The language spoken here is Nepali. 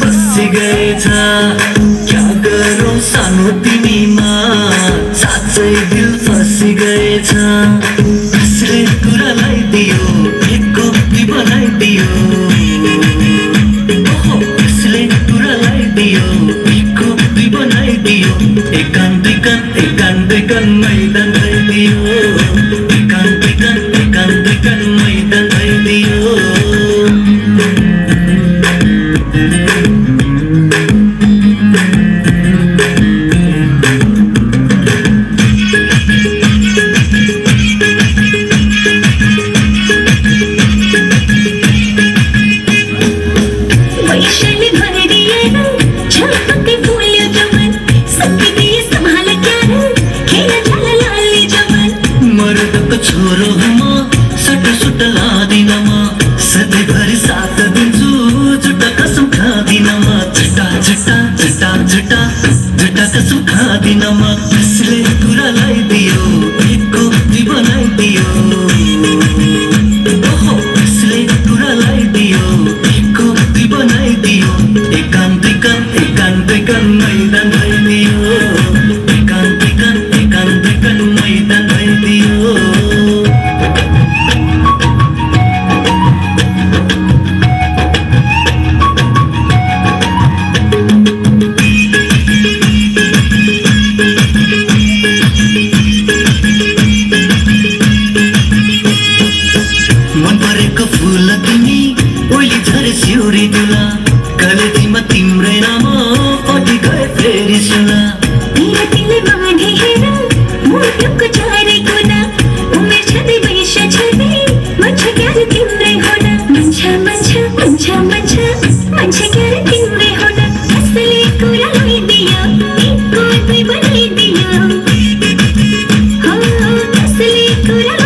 बसिगएछ क्या गरौँ सानो तिमीमा साँच्चै दिल फसिगएछ कसले कुरा लगाइदियो एक कपी बनाइदियो कसले कपी एकांतिकन एकांतिकन मैदान रेडियो मर्दको छोरो हो म सट सुट लादिन सधैँभरि साथ दिन्छु झुटा कसम कसले लगाइदियो दुला गल्तीमा तिम्रै नाम पटि गए फेरि सुला मेरा तिमी बाँधे मुटुको चारै गुना उमेर तिम्रै तिम्रै असली कुरा असली कुरा